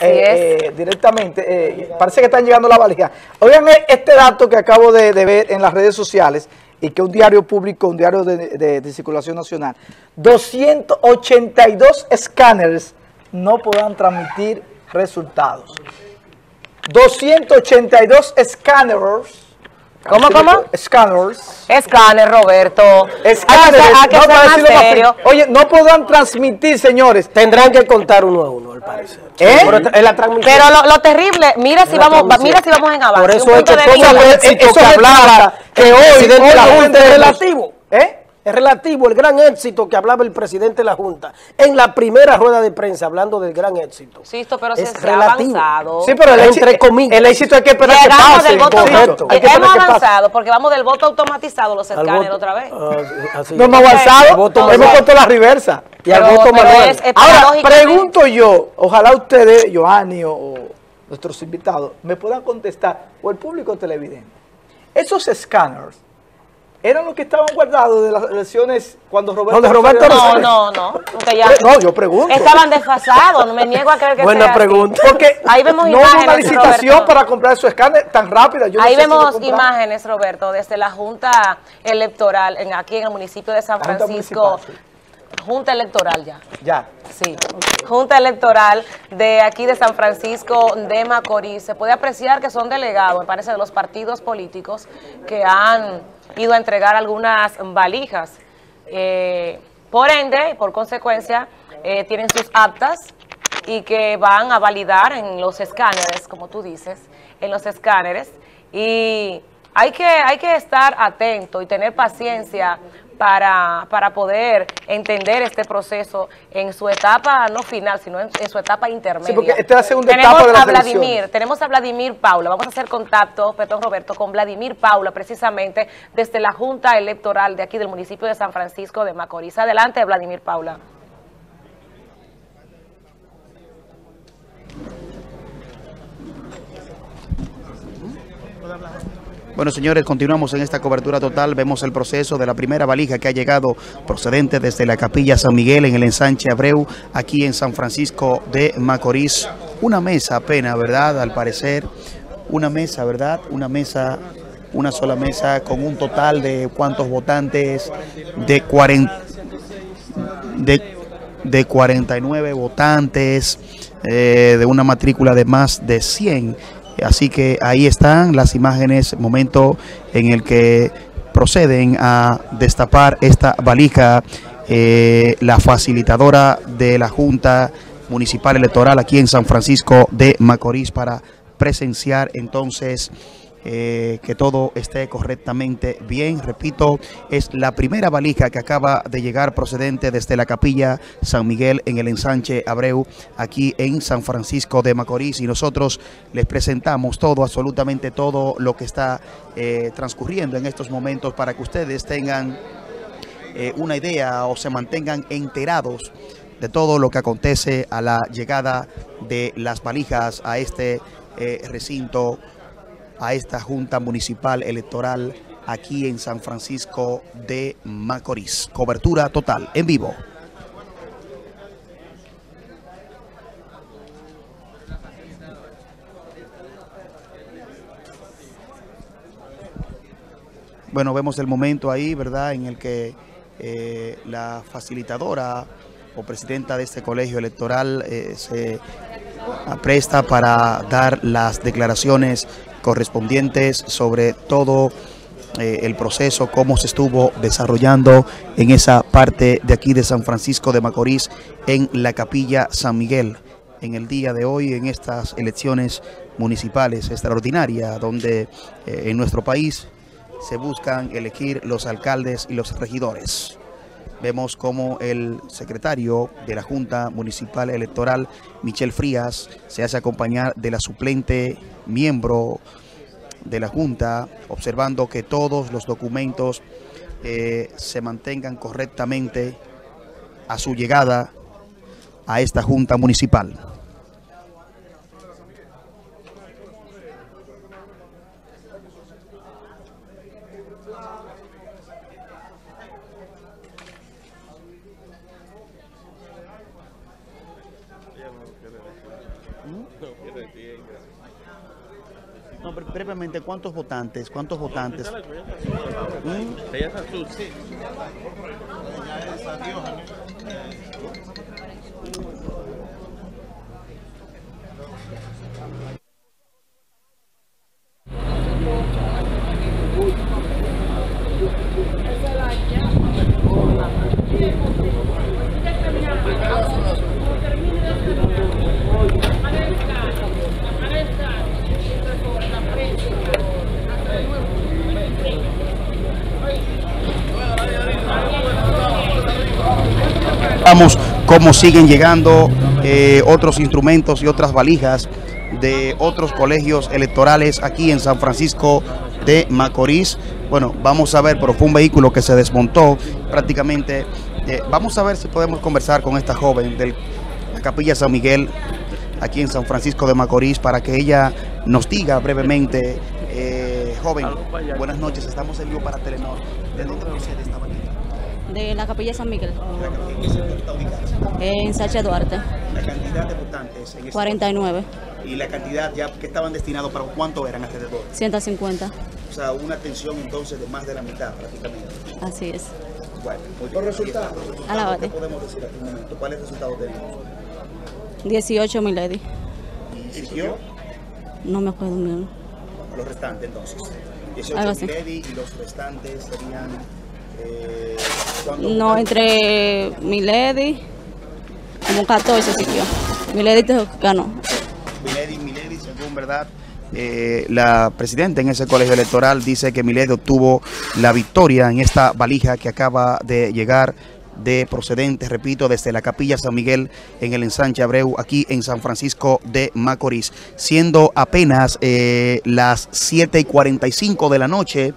eh, eh, directamente, eh, parece que están llegando la valija. Oigan este dato que acabo de, ver en las redes sociales y que un diario público, un diario de, de circulación nacional, 282 escáneres no podrán transmitir resultados. 282 escáneres ¿Cómo, cómo? Scanners. Escáner, Roberto. Scanners. no, Oye, no podrán transmitir, señores. Tendrán que contar uno a uno, al parecer. ¿Eh? Pero, lo, terrible, mira si vamos, mira si vamos en avance. Por eso es que todo el éxito que hablaba, que hoy, de la Junta es relativo. ¿Eh? Es relativo el gran éxito que hablaba el presidente de la Junta en la primera rueda de prensa, hablando del gran éxito. Sí, pero es se, ha avanzado. Sí, pero el, entre comillas. el éxito hay que esperar que pase. Del voto, Correcto. Hay que hemos avanzado porque vamos del voto automatizado los escáneres otra vez. Ah, no hemos avanzado, hemos puesto la reversa. Y al voto manual. Ahora, pregunto yo, ojalá ustedes, Joanny o nuestros invitados, me puedan contestar, o el público televidente, esos escáneres eran los que estaban guardados de las elecciones cuando Roberto... No, Roberto no, no, no. no, yo pregunto. Estaban desfasados, no me niego a creer que Buena pregunta. Porque ahí vemos no imágenes, una licitación para comprar su escáner tan rápida. ahí vemos imágenes, Roberto, desde la Junta Electoral en, aquí en el municipio de San Francisco. Junta Electoral ya. Ya. Sí. Junta Electoral de aquí de San Francisco de Macorís. Se puede apreciar que son delegados, me parece, de los partidos políticos que han ido a entregar algunas valijas. Eh, por ende, por consecuencia, eh, tienen sus actas y que van a validar en los escáneres, como tú dices, en los escáneres. Y hay que, hay que estar atento y tener paciencia para, para poder entender este proceso en su etapa, no final, sino en, su etapa intermedia. Sí, porque esta es la segunda tenemos etapa de a Vladimir, Tenemos a Vladimir Paula, vamos a hacer contacto, Petón Roberto, con Vladimir Paula, precisamente desde la Junta Electoral de aquí del municipio de San Francisco de Macorís. Adelante, Vladimir Paula. Bueno, señores, continuamos en esta cobertura total. Vemos el proceso de la primera valija que ha llegado procedente desde la Capilla San Miguel en el ensanche Abreu, aquí en San Francisco de Macorís. Una mesa apenas, ¿verdad? Al parecer, una mesa, ¿verdad? Una mesa, una sola mesa con un total de cuántos votantes, de 40, de, de 49 votantes, eh, de una matrícula de más de 100 Así que ahí están las imágenes, momento en el que proceden a destapar esta valija, eh, la facilitadora de la Junta Municipal Electoral aquí en San Francisco de Macorís para presenciar entonces eh, que todo esté correctamente bien. Repito, es la primera valija que acaba de llegar procedente desde la capilla San Miguel en el ensanche Abreu, aquí en San Francisco de Macorís. Y nosotros les presentamos todo, absolutamente todo lo que está eh, transcurriendo en estos momentos para que ustedes tengan eh, una idea o se mantengan enterados de todo lo que acontece a la llegada de las valijas a este recinto a esta Junta Municipal Electoral aquí en San Francisco de Macorís. Cobertura total, en vivo. Bueno, vemos el momento ahí, ¿verdad?, en el que eh, la facilitadora o presidenta de este colegio electoral eh, se presta para dar las declaraciones correspondientes sobre todo eh, el proceso, cómo se estuvo desarrollando en esa parte de aquí de San Francisco de Macorís, en la capilla San Miguel, en el día de hoy, en estas elecciones municipales extraordinarias, donde eh, en nuestro país se buscan elegir los alcaldes y los regidores. Vemos como el secretario de la Junta Municipal Electoral, Michel Frías, se hace acompañar de la suplente miembro de la Junta, observando que todos los documentos eh, se mantengan correctamente a su llegada a esta Junta Municipal. No, brevemente, ¿cuántos votantes? ¿Cuántos votantes? Cómo siguen llegando eh, otros instrumentos y otras valijas de otros colegios electorales aquí en San Francisco de Macorís. Bueno, vamos a ver, pero fue un vehículo que se desmontó prácticamente. Eh, vamos a ver si podemos conversar con esta joven de la Capilla San Miguel aquí en San Francisco de Macorís para que ella nos diga brevemente, eh, joven, buenas noches, estamos en vivo para Telenor. ¿De dónde procede esta valija? De la Capilla San Miguel, ¿En qué sector está ubicada? en Sacha Duarte, La cantidad de votantes en este 49, y la cantidad ya que estaban destinados para cuánto eran alrededor. 150, O sea, una tensión entonces de más de la mitad prácticamente. así es. Bueno, muy bien. resultados. Alábate. ¿Qué podemos decir aquí un momento? ¿Cuáles resultados tenemos? 18 Milady, ¿Y siguió no me acuerdo bien. los restantes entonces? 18 Algo así. Milady y los restantes serían... Eh, ¿cuándo No, entre Milady, como 14 siguió. Milady te ganó. Milady, Milady, según verdad, eh, la presidenta en ese colegio electoral dice que Milady obtuvo la victoria en esta valija que acaba de llegar de procedentes, repito, desde la capilla San Miguel en el ensanche Abreu, aquí en San Francisco de Macorís, siendo apenas eh, las 7 y 45 de la noche,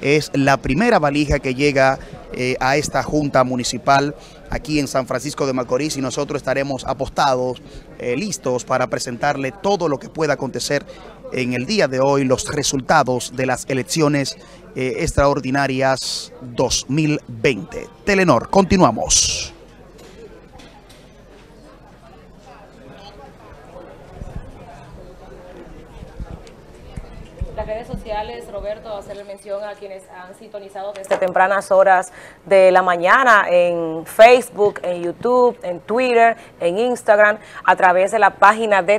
es la primera valija que llega eh, a esta junta municipal aquí en San Francisco de Macorís y nosotros estaremos apostados, eh, listos para presentarle todo lo que pueda acontecer en el día de hoy, los resultados de las elecciones eh, extraordinarias 2020. Telenor, continuamos. Redes sociales, Roberto, hacerle mención a quienes han sintonizado desde tempranas horas de la mañana en Facebook, en YouTube, en Twitter, en Instagram, a través de la página de